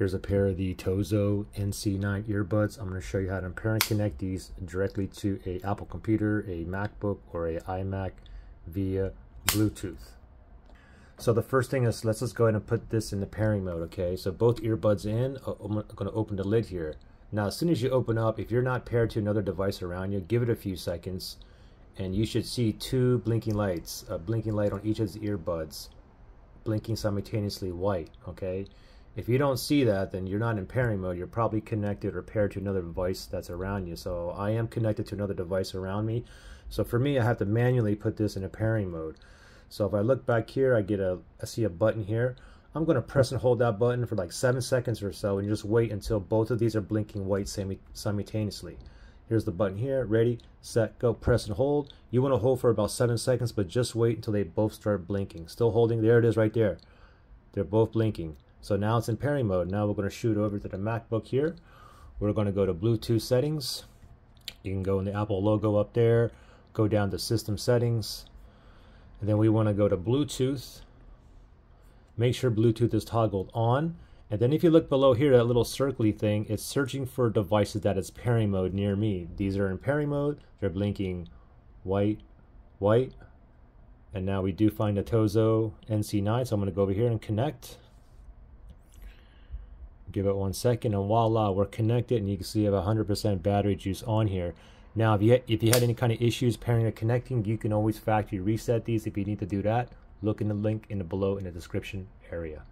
Here's a pair of the Tozo NC9 earbuds. I'm going to show you how to pair and connect these directly to a Apple computer, a MacBook, or a iMac via Bluetooth. So the first thing is, let's just go ahead and put this in the pairing mode, okay? So both earbuds in, I'm going to open the lid here. Now, as soon as you open up, if you're not paired to another device around you, give it a few seconds, and you should see two blinking lights, a blinking light on each of the earbuds, blinking simultaneously white, okay? If you don't see that, then you're not in pairing mode. You're probably connected or paired to another device that's around you. So I am connected to another device around me. So for me, I have to manually put this in a pairing mode. So if I look back here, I get a, I see a button here. I'm going to press and hold that button for like seven seconds or so and just wait until both of these are blinking white simultaneously. Here's the button here, ready, set, go, press and hold. You want to hold for about seven seconds, but just wait until they both start blinking. Still holding, there it is right there. They're both blinking. So now it's in pairing mode. Now we're going to shoot over to the MacBook here. We're going to go to Bluetooth settings. You can go in the Apple logo up there, go down to system settings, and then we want to go to Bluetooth. Make sure Bluetooth is toggled on. And then if you look below here, that little circly thing, it's searching for devices that is pairing mode near me. These are in pairing mode. They're blinking white, white. And now we do find a Tozo NC9, so I'm going to go over here and connect. Give it one second and voila, we're connected and you can see I have 100% battery juice on here. Now, if you, had, if you had any kind of issues pairing or connecting, you can always factory reset these if you need to do that. Look in the link in the below in the description area.